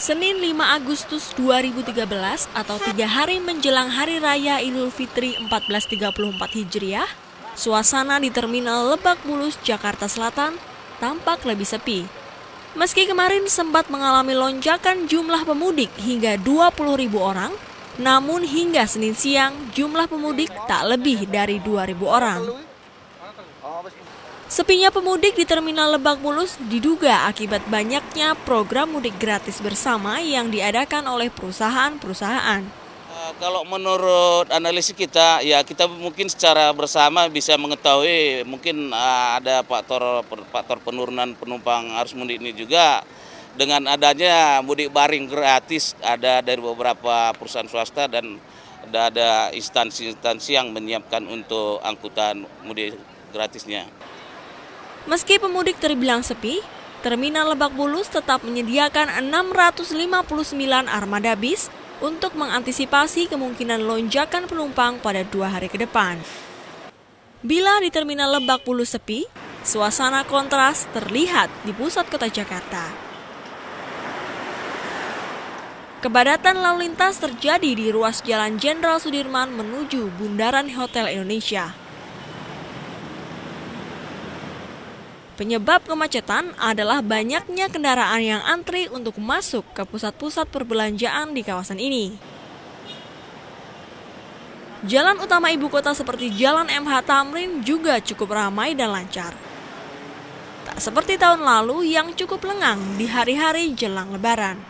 Senin 5 Agustus 2013 atau tiga hari menjelang Hari Raya Idul Fitri 1434 Hijriah, suasana di Terminal Lebak Bulus, Jakarta Selatan tampak lebih sepi. Meski kemarin sempat mengalami lonjakan jumlah pemudik hingga 20 ribu orang, namun hingga Senin siang jumlah pemudik tak lebih dari 2 ribu orang. Sepinya pemudik di Terminal Lebak Bulus diduga akibat banyaknya program mudik gratis bersama yang diadakan oleh perusahaan-perusahaan. Uh, kalau menurut analisis kita, ya kita mungkin secara bersama bisa mengetahui mungkin uh, ada faktor faktor penurunan penumpang arus mudik ini juga dengan adanya mudik baring gratis ada dari beberapa perusahaan swasta dan ada instansi-instansi yang menyiapkan untuk angkutan mudik gratisnya. Meski pemudik terbilang sepi, Terminal Lebak Bulus tetap menyediakan 659 armada bis untuk mengantisipasi kemungkinan lonjakan penumpang pada dua hari ke depan. Bila di Terminal Lebak Bulus sepi, suasana kontras terlihat di pusat kota Jakarta. Kepadatan lalu lintas terjadi di ruas Jalan Jenderal Sudirman menuju Bundaran Hotel Indonesia. Penyebab kemacetan adalah banyaknya kendaraan yang antri untuk masuk ke pusat-pusat perbelanjaan di kawasan ini. Jalan utama ibu kota seperti Jalan MH Tamrin juga cukup ramai dan lancar. Tak seperti tahun lalu yang cukup lengang di hari-hari jelang lebaran.